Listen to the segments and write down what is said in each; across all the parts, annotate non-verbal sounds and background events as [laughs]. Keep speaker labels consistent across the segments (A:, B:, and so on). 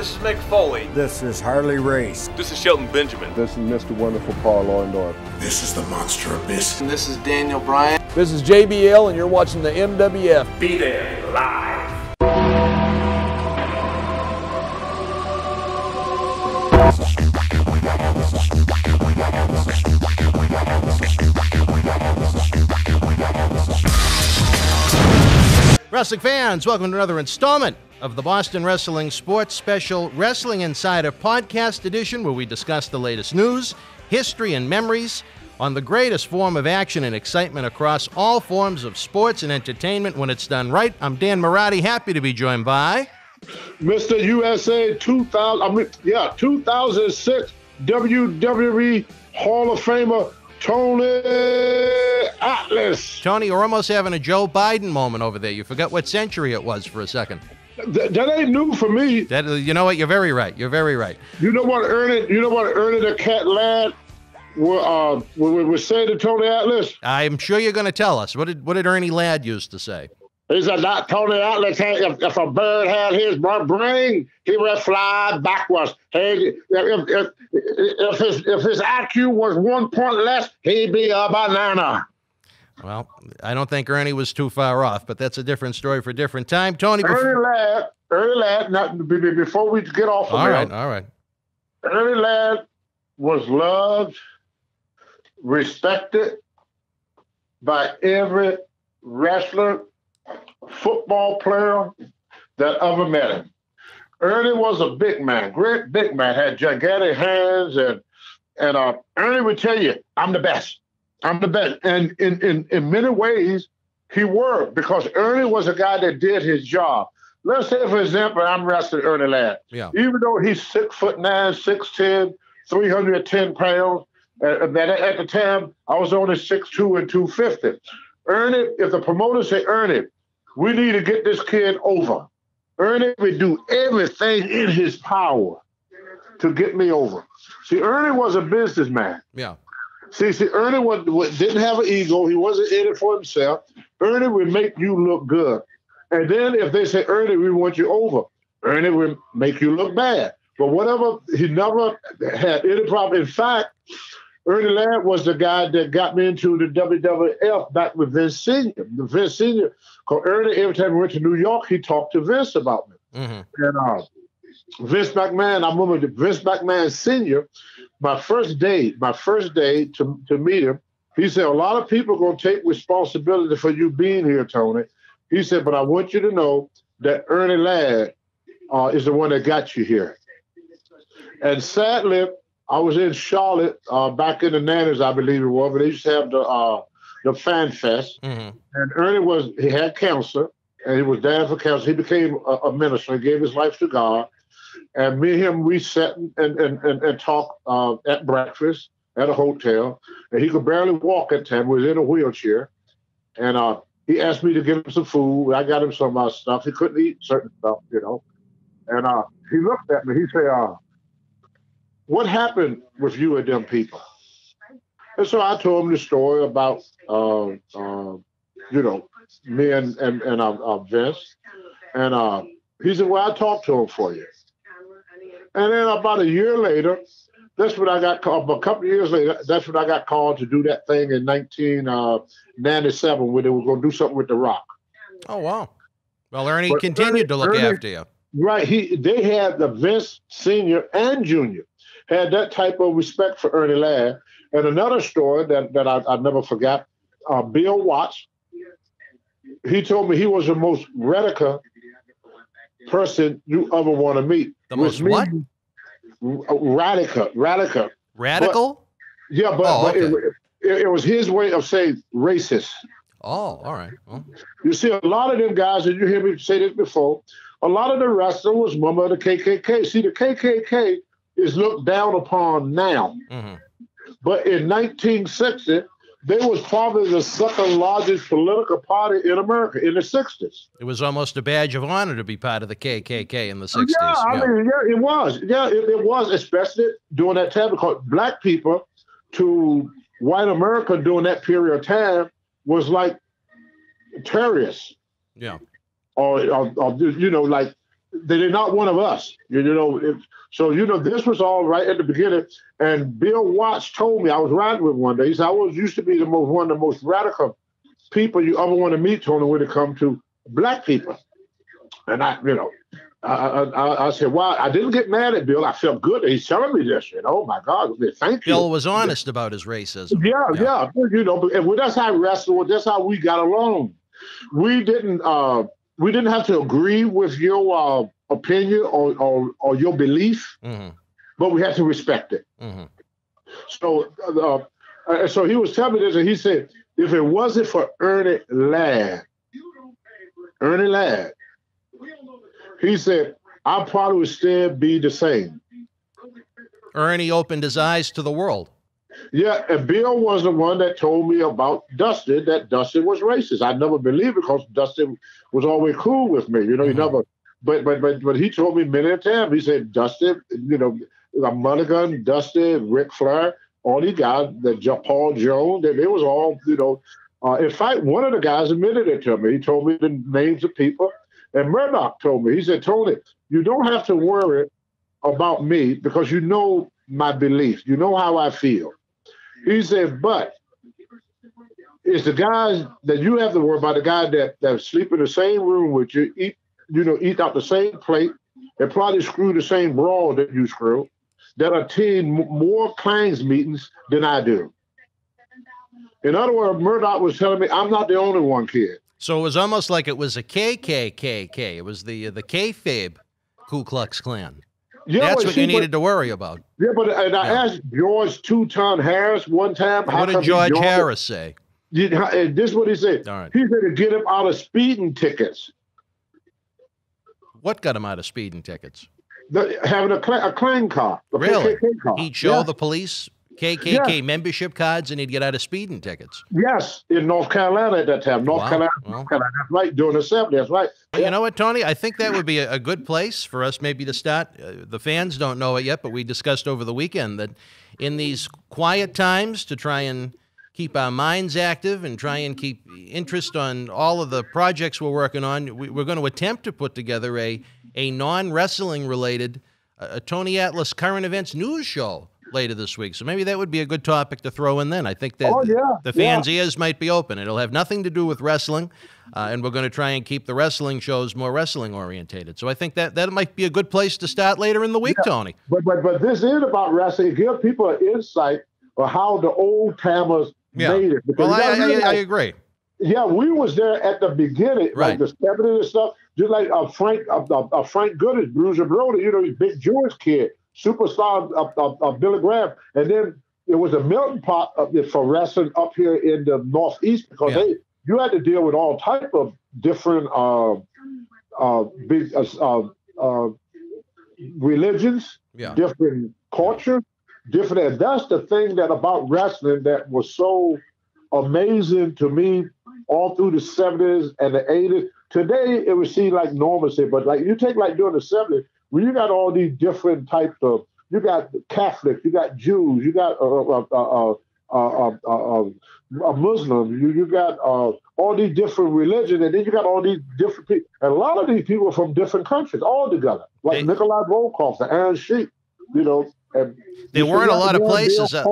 A: this is Mick Foley.
B: This is Harley Race.
A: This is Shelton Benjamin.
C: This is Mr. Wonderful Paul Orndorff.
D: This is the Monster Abyss.
E: And this is Daniel Bryan.
F: This is JBL, and you're watching the MWF.
A: Be there live.
G: Wrestling fans, welcome to another installment of the Boston Wrestling Sports Special Wrestling Insider Podcast Edition, where we discuss the latest news, history, and memories on the greatest form of action and excitement across all forms of sports and entertainment when it's done right. I'm Dan Marotti, happy to be joined by
C: Mr. USA 2000, I mean, yeah, 2006 WWE Hall of Famer Tony Atlas.
G: Tony. You're almost having a Joe Biden moment over there. You forgot what century it was for a second.
C: Th- that ain't new for me.
G: That you know what? You're very right. You're very right.
C: You know what it. you know what Ernie the Cat Ladd will, uh, say to Tony Atlas?
G: I'm sure you're going to tell us. What did what did Ernie Ladd used to say?
C: He said that Tony Atlas, if, if a bird had his brain, he would fly backwards. Hey, if, if, if, his, if his IQ was one point less, he'd be a banana.
G: Well, I don't think Ernie was too far off, but that's a different story for a different time. Tony,
C: Ernie Ladd, Ernie Ladd, not, be- be- before we get off of
G: all right, all right.
C: Ernie Ladd was loved, respected by every wrestler, football player that ever met him. Ernie was a big man, great big man, had gigantic hands, and and uh, Ernie would tell you, "I'm the best, I'm the best," and in in in many ways, he worked because Ernie was a guy that did his job. Let's say, for example, I'm wrestling Ernie Ladd.
G: Yeah.
C: Even though he's six foot nine, six ten, 310 pounds, uh, that at the time I was only six two and 250. Ernie, if the promoter say, Ernie, we need to get this kid over. Ernie would do everything in his power to get me over. See, Ernie was a businessman.
G: Yeah.
C: See, see, Ernie was, didn't have an ego. He wasn't in it for himself. Ernie would make you look good. And then if they say, Ernie, we want you over, Ernie would make you look bad. But whatever, he never had any problem. In fact, Ernie Ladd was the guy that got me into the WWF back with Vince Sr. The Vince Sr. Because Ernie, every time we went to New York, he talked to Vince about me.
G: hmm
C: And uh, Vince McMahon, I remember Vince McMahon Sr., my first day, my first day to, to meet him, he said, A lot of people are going to take responsibility for you being here, Tony. He said, But I want you to know that Ernie Ladd uh, is the one that got you here. And sadly, I was in Charlotte uh, back in the 90s, I believe it was, but they used to have the uh, the Fan Fest.
G: hmm
C: And Ernie was he had cancer, and he was down for cancer. He became a, a minister. He gave his life to God. And me and him, we sat and and and, and talked uh, at breakfast at a hotel. And he could barely walk at the time. Was in a wheelchair, and uh, he asked me to give him some food. I got him some uh, stuff. He couldn't eat certain stuff, you know. And uh, he looked at me. He said, uh, "What happened with you and them people?" And so I told him the story about, uh, uh, you know, me and and, and uh, uh, Vince. And uh, he said, "Well, I talked to him for you." And then about a year later, that's when I got called. A couple of years later, that's when I got called to do that thing in 1997 where they were going to do something with The Rock.
G: Oh wow. Well, Ernie
C: But
G: continued to look
C: Ernie-
G: after you.
C: Right. He they had the Vince Senior and Junior had that type of respect for Ernie Ladd. And another story that, that I, I never forgot, uh, Bill Watts. He told me he was the most radical person you ever want to meet.
G: The most what?
C: Radical, radical.
G: Radical?
C: Yeah, but,
G: Oh,
C: but it,
G: okay.
C: it, it was his way of saying racist.
G: oh, all right. Well,
C: You see, a lot of them guys, and you hear me say this before, a lot of the wrestlers was member of the KKK. See, the KKK is looked down upon now,
G: mhm.
C: but in 1960, they was probably the second largest political party in America in the 60s.
G: It was almost a badge of honor to be part of the KKK in the 60s.
C: Yeah, I
G: yeah.
C: mean, yeah, it was. Yeah, it, it was, especially during that time because black people to white America during that period of time was like terrorists.
G: yeah.
C: or, or, or you know, like they're not one of us. You, you know, if, so you know this was all right at the beginning. And Bill Watts told me I was riding with one day. He said I was used to be the most one of the most radical people you ever want to meet, Tony, when it comes to black people. And I, you know, I, I, I said, well, I didn't get mad at Bill. I felt good that he's telling me this. You know, oh my God, thank you.
G: Bill was honest about his racism.
C: Yeah, yeah, yeah. you know, and that's how I wrestled. That's how we got along. We didn't. uh we didn't have to agree with your uh, opinion or, or, or your belief, mm-hmm. but we have to respect it. Mm-hmm. So, uh, uh, so he was telling me this, and he said, if it wasn't for Ernie Ladd, Ernie Ladd, he said, I probably would still be the same.
G: Ernie opened his eyes to the world.
C: Yeah, and Bill was the one that told me about Dustin, that Dustin was racist. I never believed it because Dustin was always cool with me. You know, mm-hmm. he never but but but but he told me many times, he said, Dustin, you know, the Mulligan, Dustin, Ric Flair, all these guys, that Paul Jones, that it was all, you know. Uh, in fact, one of the guys admitted it to me. He told me the names of people. And Murdoch told me, he said, Tony, you don't have to worry about me because you know my beliefs. You know how I feel. He said, but it's the guys that you have to worry about, the guy that, that sleep in the same room with you, eat, you know, eat out the same plate, and probably screw the same bra that you screw, that attend more clans meetings than I do. In other words, Murdoch was telling me I'm not the only one, kid.
G: So it was almost like it was a KKKK. It was the the kayfabe Ku Klux Klan. Yeah, that's what see, you needed but, to worry about.
C: Yeah, but and I yeah. asked George Two Ton Harris one time.
G: What did George Harris say?
C: Did, this is what he said. Right. He said to get him out of speeding tickets.
G: What got him out of speeding tickets?
C: The, having a, cl- a Klan car. A
G: really? car. He'd show yeah. the police KKK yeah. membership cards and he'd get out of speeding tickets.
C: Yes, in North Carolina at that time. North wow. Carolina, well, North Carolina. That's right, during the 70s. That's right.
G: Yeah. You know what, Tony? I think that would be a, a good place for us maybe to start. Uh, the fans don't know it yet, but we discussed over the weekend that in these quiet times to try and keep our minds active and try and keep interest on all of the projects we're working on, we, are going to attempt to put together a, a non wrestling related uh, Tony Atlas current events news show later this week. So maybe that would be a good topic to throw in then. I think that
C: oh, yeah,
G: the fans' yeah. ears might be open. It'll have nothing to do with wrestling, uh, and we're going to try and keep the wrestling shows more wrestling orientated. So I think that that might be a good place to start later in the week, yeah. Tony.
C: But but but this is about wrestling. Give people an insight of how the old timers
G: yeah.
C: made it.
G: Well, I, I, I, agree.
C: Yeah, we was there at the beginning,
G: right.
C: like the 70s and stuff. Just like a Frank, a, a Frank Goodish, Bruiser Brody, you know, he's big Jewish kid superstar of, of, of Billy Graham, and then there was a melting pot of, for wrestling up here in the Northeast because yeah. they you had to deal with all type of different uh, uh, big, uh, uh, uh, religions,
G: yeah.
C: different culture, different. And that's the thing that about wrestling that was so amazing to me all through the 70s and the 80s. Today it would seem like normalcy, but like you take like during the 70s, when you got all these different types of, you got Catholics, you got Jews, you got uh, uh, uh, uh, Muslim, you you got all these different religions, and then you got all these different people, and a lot of these people from different countries all together, like hey. Nikolai Volkov, the Iron Sheik, you know.
G: There weren't a lot of places. Uh,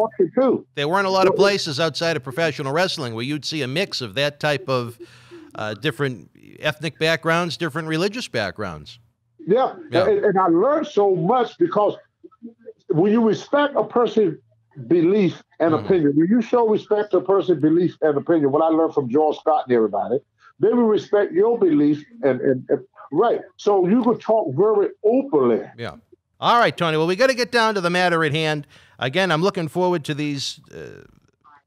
G: there weren't a lot of places outside of professional wrestling where you'd see a mix of that type of uh, different ethnic backgrounds, different religious backgrounds.
C: Yeah, yeah. And, and, I learned so much because when you respect a person's belief and mm-hmm. opinion, when you show respect to a person's belief and opinion, what I learned from George Scott and everybody, they will respect your belief and, and, and right. So you could talk very openly.
G: Yeah. All right, Tony. Well, we got to get down to the matter at hand. Again, I'm looking forward to these uh,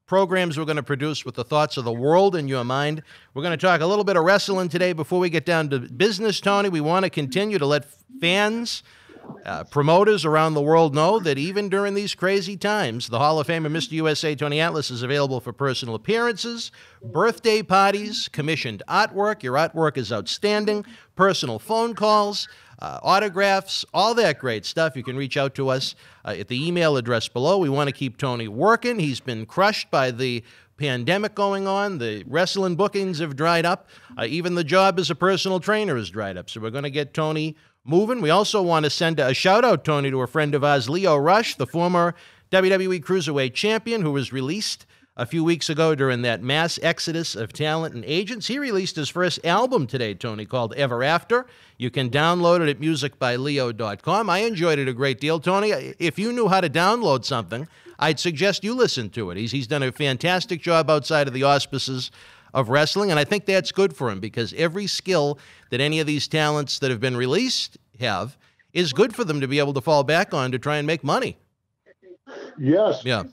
G: programs we're going to produce with the thoughts of the world in your mind. We're going to talk a little bit of wrestling today before we get down to business, Tony. We want to continue to let fans, uh, promoters around the world know that even during these crazy times, the Hall of Fame Famer Mr. USA Tony Atlas is available for personal appearances, birthday parties, commissioned artwork. Your artwork is outstanding, personal phone calls uh, autographs, all that great stuff. You can reach out to us uh, at the email address below. We want to keep Tony working. He's been crushed by the pandemic going on. The wrestling bookings have dried up. Uh, even the job as a personal trainer has dried up. So we're going to get Tony moving. We also want to send a shout out, Tony, to a friend of ours, Leo Rush, the former WWE Cruiserweight champion who was released a few weeks ago during that mass exodus of talent and agents. He released his first album today, Tony, called Ever After. You can download it at musicbyleo.com. I enjoyed it a great deal, Tony. If you knew how to download something, I'd suggest you listen to it. He's, he's done a fantastic job outside of the auspices of wrestling, and I think that's good for him because every skill that any of these talents that have been released have is good for them to be able to fall back on to try and make money.
C: Yes.
G: Yeah.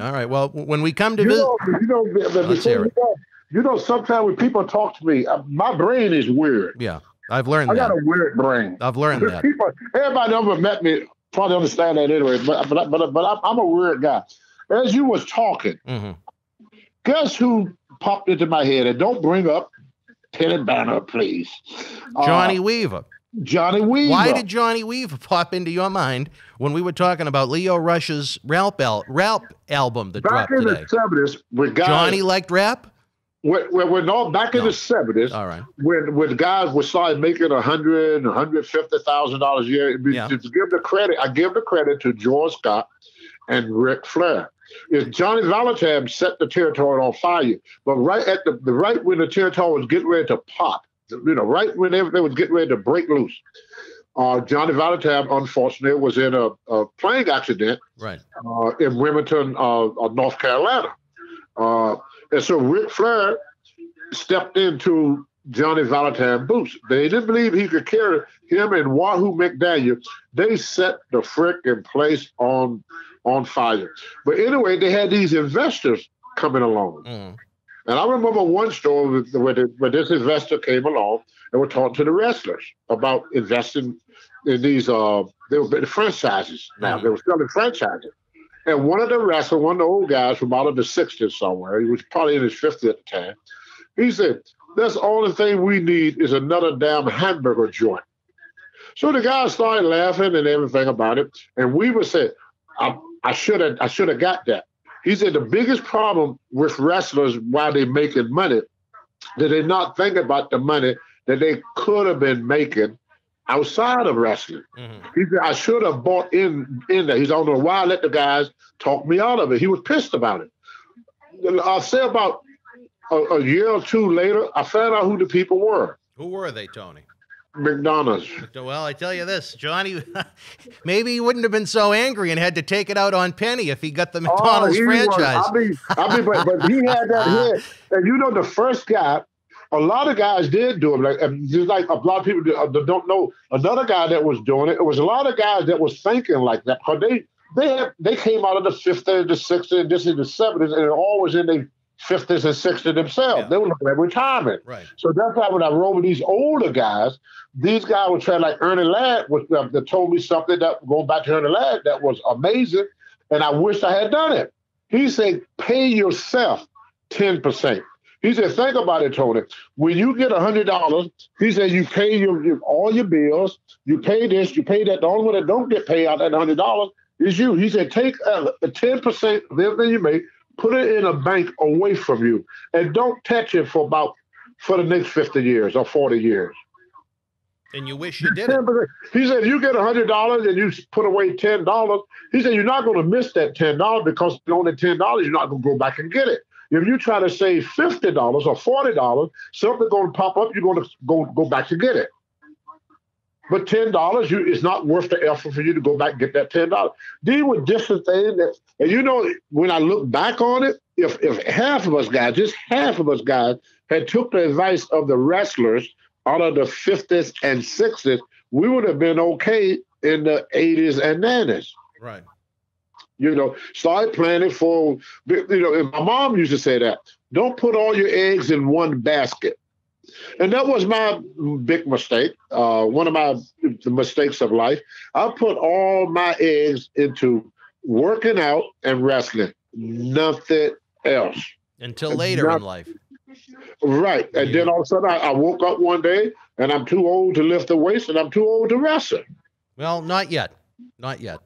G: All right. Well, when we come to
C: You know, you know,
G: Let's hear it.
C: go, you know, sometimes when people talk to me, uh, my brain is weird.
G: yeah, I've learned that
C: I got a weird brain.
G: I've learned that.
C: People, everybody ever met me probably understand that anyway. But but but, but I'm, I'm a weird guy. As you was talking,
G: hmm
C: guess who popped into my head? And don't bring up Teddy Banner, please. Uh,
G: Johnny Weaver.
C: Johnny Weaver.
G: Why did Johnny Weaver pop into your mind when we were talking about Leo Rush's rap, al- rap album that
C: back
G: dropped
C: in
G: today?
C: the seventies when guys
G: Johnny liked rap.
C: when, when, when all back in the seventies
G: All right.
C: when when guys were starting making a hundred, a hundred fifty thousand dollars a year,
G: Yeah.
C: to give the credit, I give the credit to George Scott and Ric Flair. If Johnny Valentine set the territory on fire, but right at the, the right when the territory was getting ready to pop, you know, right when everything was getting ready to break loose, uh, Johnny Valentine, unfortunately, was in a, a plane accident
G: Right.
C: uh, in Wilmington, uh, North Carolina. Uh, and so Ric Flair stepped into Johnny Valentine boots. They didn't believe he could carry him and Wahoo McDaniel. They set the frickin' place on on fire. But anyway, they had these investors coming along.
G: Mm.
C: And I remember one story with- where, the, where this investor came along and were talking to the wrestlers about investing in these uh they were the franchises now. They were selling franchises. And one of the wrestlers, one of the old guys from out of the 60s somewhere, he was probably in his 50s at the time, he said, That's the only thing we need is another damn hamburger joint. So the guys started laughing and everything about it. And Weaver said, I, I should have I should have got that. He said the biggest problem with wrestlers while they're making money, that they're not thinking about the money that they could have been making outside of wrestling.
G: Mhm.
C: He said, I should have bought in in there. He's I don't know why I let the guys talk me out of it. He was pissed about it. I'll say about a, a year or two later, I found out who the people were.
G: Who were they, Tony?
C: McDonald's.
G: Well, I tell you this, Johnny. [laughs] maybe he wouldn't have been so angry and had to take it out on Penny if he got the McDonald's
C: Oh,
G: franchise.
C: I mean, I mean, but, but he had that [laughs] head. And you know, the first guy, a lot of guys did do it. Like, just like a lot of people uh, don't know, another guy that was doing it. It was a lot of guys that was thinking like that because they they had, they came out of the 50s, the 60s, and this is the 70s, and they're always in the 50s and 60s themselves.
G: Yeah.
C: They were looking at retirement.
G: right.
C: So that's why when I roll with these older guys, these guys were trying to like Ernie Ladd was uh, that told me something that going back to Ernie Ladd that was amazing, and I wish I had done it. He said, "Pay yourself ten percent." He said, "Think about it, Tony. When you get a hundred dollars, he said you pay your, your all your bills, you pay this, you pay that. The only one that don't get paid out that hundred dollars is you." He said, "Take ten percent of everything you make, put it in a bank away from you, and don't touch it for about." For the next 50 years or 40 years.
G: And you wish you did it.
C: He said, you get $100 and you put away $10. He said, you're not going to miss that $10 because it's only $10, you're not going to go back and get it. If you try to save $50 or $40, something going to pop up, you're going to go, go back to get it. But $10, you, it's not worth the effort for you to go back and get that $10. These were different things. That, and you know, when I look back on it, if, if half of us guys, just half of us guys, had took the advice of the wrestlers out of the 50s and 60s, we would have been okay in the 80s and 90s.
G: Right.
C: You know, start planning for, you know, and my mom used to say that don't put all your eggs in one basket. And that was my big mistake, uh, one of my the mistakes of life. I put all my eggs into working out and wrestling, nothing else.
G: Until later in life.
C: Right. And then all of a sudden I, I woke up one day and I'm too old to lift the weights and I'm too old to wrestle.
G: Well, not yet. Not yet.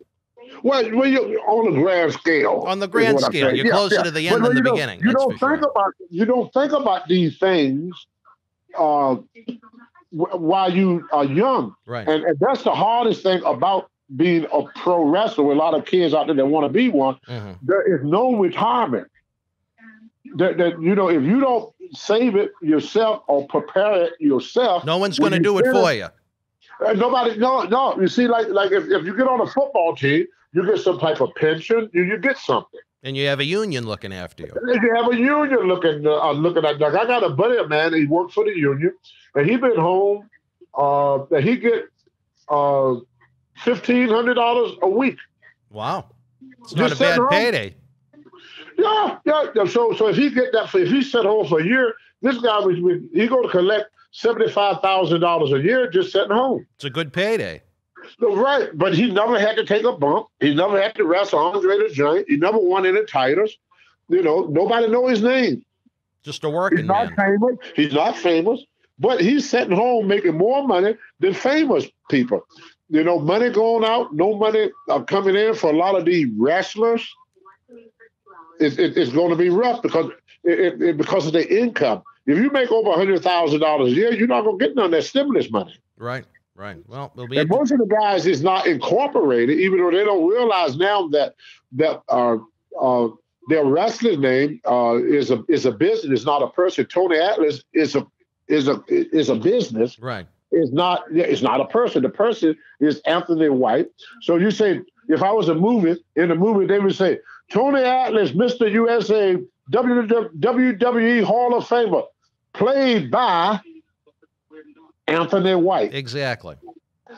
C: Well, well you're on the grand scale.
G: On the grand scale, you're closer to the end
C: But
G: than the beginning,
C: You
G: that's
C: don't think
G: sure.
C: about you don't think about these things uh, while you are young.
G: Right.
C: And, and that's the hardest thing about being a pro wrestler. With a lot of kids out there that want to be one,
G: Mhm.
C: there is no retirement. That, that you know, if you don't save it yourself or prepare it yourself,
G: No one's going to do it for you.
C: uh, nobody, no, no. You see, like, like if, if you get on a football team, you get some type of pension. You, you get something.
G: And you have a union looking after you.
C: If you have a union looking, uh, looking at, like, I got a buddy of man. He worked for the union, and he been home. Uh, and he get uh, fifteen hundred dollars a week.
G: Wow. It's not a
C: Just sitting
G: bad
C: home.
G: payday.
C: Yeah, yeah. yeah. So, so if he get that, for, if he sat home for a year, this guy was he going to collect seventy five thousand dollars a year just sitting home.
G: It's a good payday.
C: Right, but he never had to take a bump. He never had to wrestle Andre the Giant. He never won any titles. You know, nobody know his name.
G: Just a working He's
C: not
G: man.
C: famous. He's not famous, but he's sitting home making more money than famous people. You know, money going out, no money uh, coming in for a lot of these wrestlers. It, it, it's going to be rough because it- because of the income. If you make over hundred thousand dollars a year, you're not going to get none of that stimulus money.
G: Right. Right. Well, be.
C: And most of the guys is not incorporated, even though they don't realize now that that uh, uh, their wrestling name uh, is a is a business, is not a person. Tony Atlas is a is a is a business.
G: Right.
C: It's not it's not a person. The person is Anthony White. So you say if I was a movie in a movie, they would say Tony Atlas, Mr. USA, WWE Hall of Famer, played by Anthony White.
G: Exactly.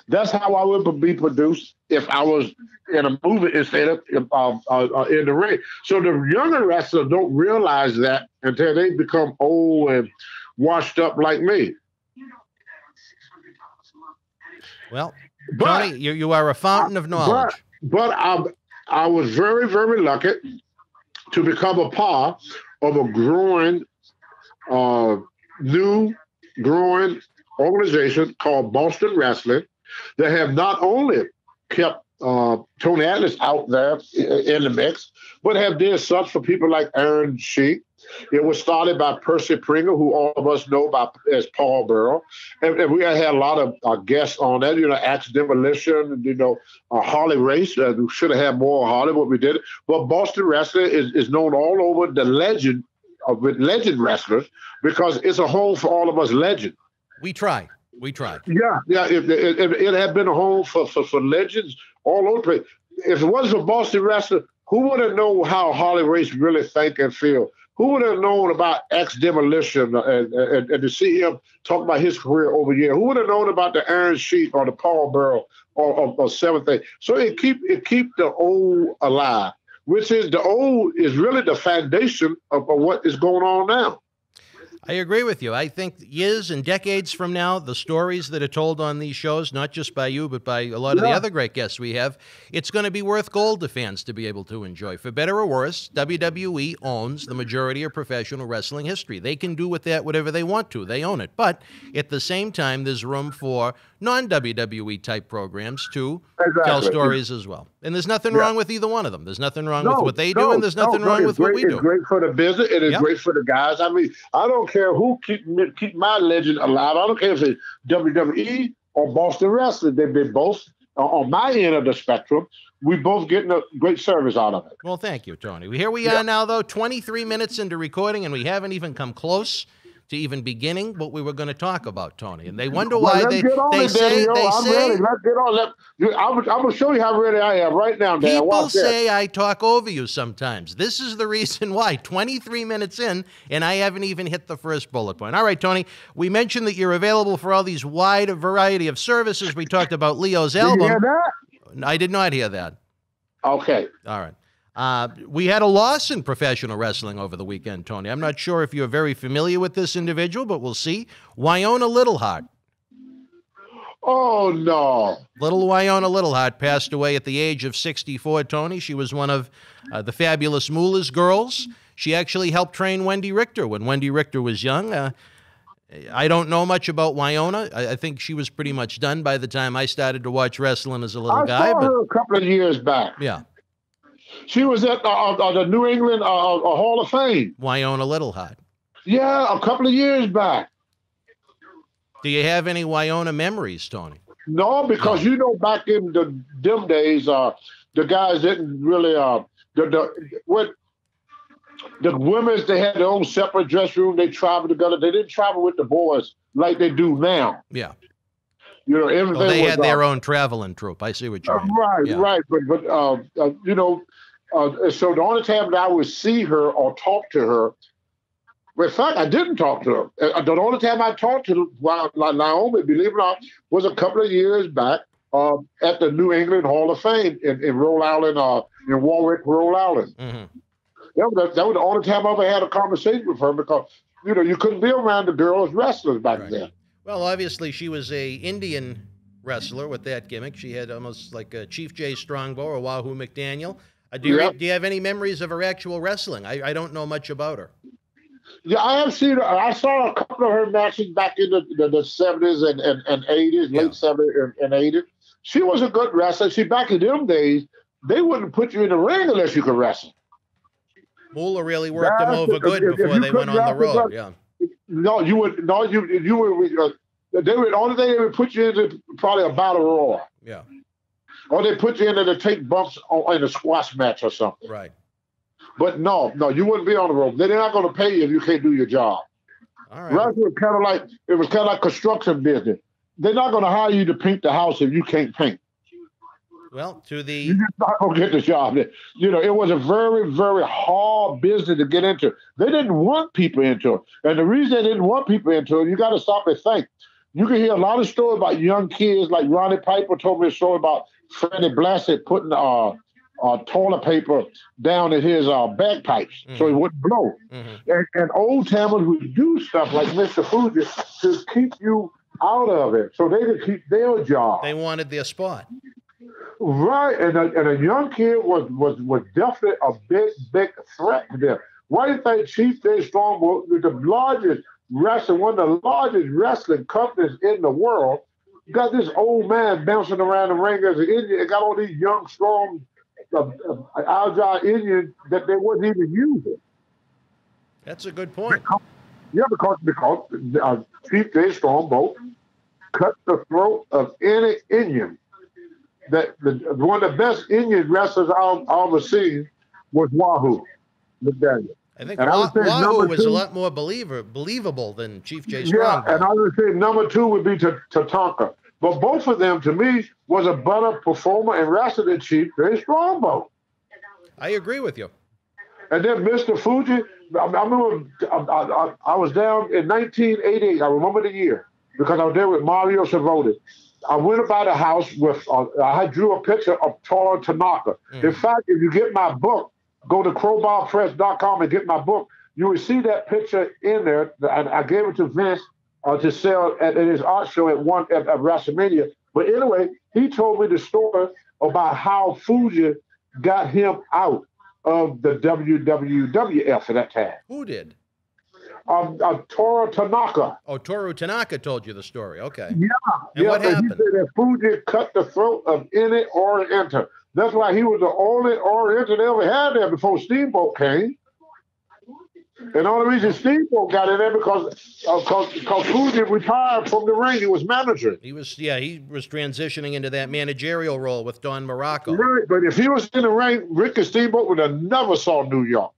C: That's how I would be produced if I was in a movie instead of uh, uh, uh, in the ring. So the younger wrestlers don't realize that until they become old and washed up like me.
G: Well,
C: But
G: Tony, you, you are a fountain of knowledge.
C: but I I was very very lucky to become a part of a growing, uh, new growing organization called Boston Wrestling that have not only kept uh, Tony Atlas out there in the mix, but have did such for people like Iron Sheik. It was started by Percy Pringle, who all of us know by as Paul Bearer, and, and we had a lot of uh, guests on that. You know, Ax Demolition, you know, uh, Harley Race. Uh, we should have had more Harley, but we did it. But Boston Wrestling is, is known all over the legend of with legend wrestlers because it's a home for all of us legends.
G: We try. We try.
C: Yeah, yeah. It, it, it, it had been a home for, for, for legends all over the place. If it wasn't for Boston Wrestling, who would have known how Harley Race really think and feel? Who would have known about Ax Demolition and, and, and to see him talk about his career over here? Who would have known about the Iron Sheik or the Paul Bearer or, or, or Seventh Day? So it keep it keep the old alive, which is the old is really the foundation of, of what is going on now.
G: I agree with you. I think years and decades from now, the stories that are told on these shows, not just by you, but by a lot of the other great guests we have, it's going to be worth gold to fans to be able to enjoy. For better or worse, WWE owns the majority of professional wrestling history. They can do with that whatever they want to. They own it. But at the same time, there's room for non WWE type programs to tell stories as well. And there's nothing
C: Yeah.
G: wrong with either one of them. There's nothing wrong with what they do, and there's nothing
C: no,
G: wrong with what we do.
C: It's great for the business. It is
G: Yep.
C: great for the guys. I mean, I don't care who keep keep my legend alive. I don't care if it's WWE or Boston Wrestling. They've been both uh, on my end of the spectrum. We both getting a great service out of it.
G: Well, thank you, Tony. Here we are now, though, 23 minutes into recording, and we haven't even come close to even beginning what we were going to talk about, Tony. And they wonder why
C: let's
G: they, they
C: it,
G: say
C: Daddy-O.
G: they
C: I'm
G: say
C: ready. Let's get on. Let, you- I'm, I'm going to show you how ready I am right now, Dan.
G: people
C: Watch this.
G: say I talk over you sometimes. This is the [laughs] reason why. 23 minutes in, and I haven't even hit the first bullet point. All right, Tony. We mentioned that you're available for all these wide variety of services. We talked about Leo's
C: Did you
G: album.
C: hear that?
G: I did not hear that.
C: Okay.
G: All right. Uh, we had a loss in professional wrestling over the weekend, Tony. I'm not sure if you're very familiar with this individual, but we'll see. Winona Littleheart.
C: Oh, no.
G: Little Winona Littleheart passed away at the age of 64, Tony. She was one of uh, the fabulous Moolah's girls. She actually helped train Wendi Richter when Wendi Richter was young. Uh, I don't know much about Winona. I, I think she was pretty much done by the time I started to watch wrestling as a little
C: I
G: guy.
C: saw
G: But
C: her a couple of years back.
G: yeah,
C: She was at uh, uh, the New England uh, uh, Hall of Fame.
G: Winona Littleheart.
C: Yeah, a couple of years back.
G: Do you have any Winona memories, Tony?
C: No, because you know back in the them days, uh, the guys didn't really uh the the what the women's they had their own separate dress room. They traveled together. They didn't travel with the boys like they do now.
G: Yeah.
C: You know, everything.
G: Well, they
C: was,
G: had their
C: uh,
G: own traveling troupe. I see what you
C: uh, right,
G: Yeah.
C: right. But but uh, uh, you know, uh, so the only time that I would see her or talk to her. In fact, I didn't talk to her. Uh, The only time I talked to Naomi, believe it or not, was a couple of years back uh, at the New England Hall of Fame in, in Rhode Island, uh, in Warwick, Rhode Island.
G: hmm
C: That was, that was the only time I ever had a conversation with her because, you know, you couldn't be around the girls wrestlers back
G: Right.
C: then.
G: Well, obviously, she was a Indian wrestler with that gimmick. She had almost like a Chief Jay Strongbow or Wahoo McDaniel. Uh, do, you,
C: Yep.
G: do you have any memories of her actual wrestling? I, I don't know much about her.
C: Yeah, I have seen her. I saw a couple of her matches back in the, the, the 70s and, and, and 80s,
G: Yeah.
C: late 70s and, and 80s. She was a good wrestler. She, back in them days, they wouldn't put you in the ring unless you could wrestle.
G: Moolah really worked them over
C: if-
G: good
C: if- if
G: before
C: you
G: they went on the road. Yeah.
C: No, you would. No, you you would. Uh, they would only thing they would put you into probably a battle royal,
G: Yeah.
C: Or they put you in the to take bumps on, in a squash match or something.
G: Right.
C: But no, no, you wouldn't be on the rope. They're not going to pay you if you can't do your job.
G: All right.
C: Wrestling was kind of like it was kind of like construction business. They're not going to hire you to paint the house if you can't paint.
G: Well, to the
C: You're just not going to get the job. You know, it was a very, very hard business to get into. They didn't want people into it, and the reason they didn't want people into it, you got to stop and think. You can hear a lot of stories about young kids, like Ronnie Piper told me a story about Freddie Blassie putting uh, uh, toilet paper down in his uh, bagpipes so he wouldn't blow.
G: Mhm.
C: And, and old timers would do stuff like Mr. Fuji to keep you out of it, so they could keep their job.
G: they wanted their spot.
C: Right, and a, and a young kid was was was definitely a big big threat to them. Why do you think Chief Day Strong was the largest wrestling, one of the largest wrestling companies in the world? You got this old man bouncing around the ring as an Indian, and got all these young, strong, uh, uh, agile Indians that they wasn't even using.
G: That's a good point.
C: Yeah, because because uh, Chief Jay Strongbow cut the throat of any Indian. That the one of the best Indian wrestlers I've, I've ever seen was Wahoo McDaniel.
G: I think
C: And I
G: Wa-
C: say
G: Wahoo was a lot more believer, believable than Chief Jay
C: Yeah, and I would say number two would be Tatanka. But both of them, to me, was a better performer and wrestler than Chief Jay Strongbow.
G: I agree with you.
C: And then Mr. Fuji, I, I remember I, I, I was down in 1988. I remember the year because I was there with Mario Savoldi. I went by the house with, uh, I drew a picture of Toru Tanaka. In fact, if you get my book, go to crowbarpress.com and get my book. You will see that picture in there. And I gave it to Vince uh, to sell at, at his art show at one at, at WrestleMania. But anyway, he told me the story about how Fuji got him out of the WWF at that time.
G: Who did?
C: Um, uh, Toru Tanaka.
G: Oh, Toru Tanaka told you the story. Okay.
C: Yeah.
G: And
C: yeah,
G: what happened?
C: He said that Fuji cut the throat of any Oriental. That's why he was the only Oriental they ever had there before Steamboat came. And the only reason Steamboat got in there because uh, cause, cause Fuji retired from the ring. He was manager.
G: He was, yeah, he was transitioning into that managerial role with Don Muraco.
C: Right, but if he was in the ring, Ricky Steamboat would have never saw New York.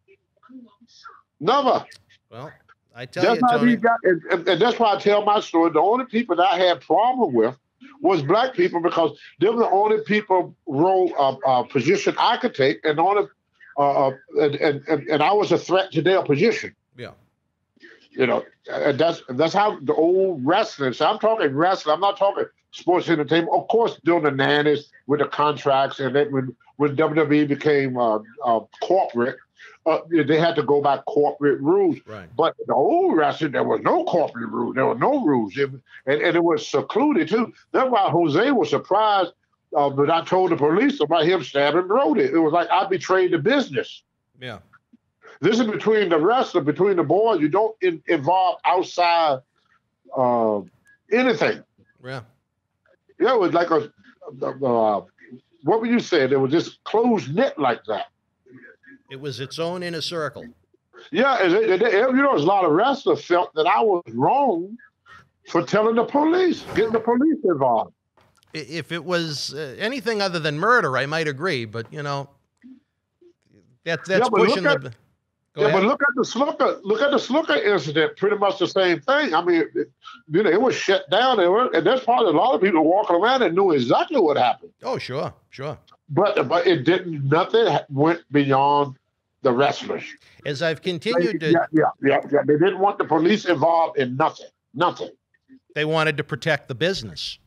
C: Never.
G: Well, I tell
C: That's
G: you, Tony.
C: got, and, and, and that's why I tell my story. The only people that I had problem with was black people because they were the only people role uh, uh, position I could take, and only uh, uh, and, and and I was a threat to their position.
G: Yeah.
C: You know, and that's that's how the old wrestling. So I'm talking wrestling. I'm not talking sports entertainment. Of course, doing the nannies with the contracts, and then when when WWE became uh, uh, corporate, uh, they had to go by corporate rules.
G: Right.
C: But the old wrestling, there was no corporate rules. There were no rules, It- and, and it was secluded too. That's why Jose was surprised uh, when I told the police about him stabbing Brody. It was like I betrayed the business.
G: Yeah.
C: This is between the wrestler, between the boys. You don't in, involve outside uh, anything.
G: Yeah.
C: Yeah, it was like a, uh, what would you say? It was just closed knit like that.
G: It was its own inner circle.
C: Yeah, it, it, it- you know, a lot of wrestlers felt that I was wrong for telling the police, getting the police involved.
G: If it was uh, anything other than murder, I might agree, but you know, that, that's
C: Yeah,
G: pushing
C: at-
G: the. Go
C: yeah,
G: ahead.
C: but look at the Slooker. Look at the Slooker incident. Pretty much the same thing. I mean, it, you know, it was shut down. Were, and there's probably a lot of people walking around and knew exactly what happened.
G: oh, sure, sure.
C: But but it didn't. Nothing went beyond the wrestlers.
G: As I've continued to,
C: yeah, yeah, yeah, yeah. They didn't want the police involved in nothing. Nothing.
G: they wanted to protect the business.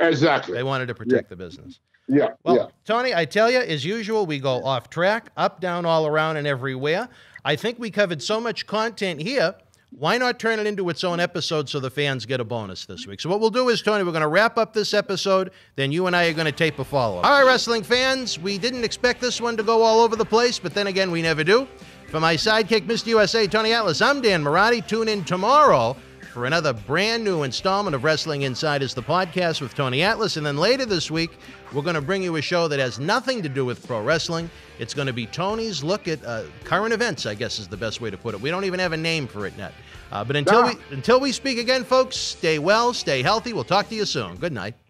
C: Exactly.
G: They wanted to protect the business.
C: Yeah.
G: Well,
C: yeah.
G: Tony, I tell you, as usual, we go off track, up, down, all around, and everywhere. I think we covered so much content here. Why not turn it into its own episode so the fans get a bonus this week? So, what we'll do is, Tony, we're going to wrap up this episode. Then you and I are going to tape a follow up. All right, wrestling fans, we didn't expect this one to go all over the place, but then again, we never do. For my sidekick, Mr. USA, Tony Atlas, I'm Dan Marotti. Tune in tomorrow for another brand new installment of Wrestling Inside is the podcast with Tony Atlas. And then later this week, we're going to bring you a show that has nothing to do with pro wrestling. It's going to be Tony's look at uh, current events, I guess is the best way to put it. We don't even have a name for it yet. Uh, but until we, until we speak again, folks, stay well, stay healthy. We'll talk to you soon. Good night.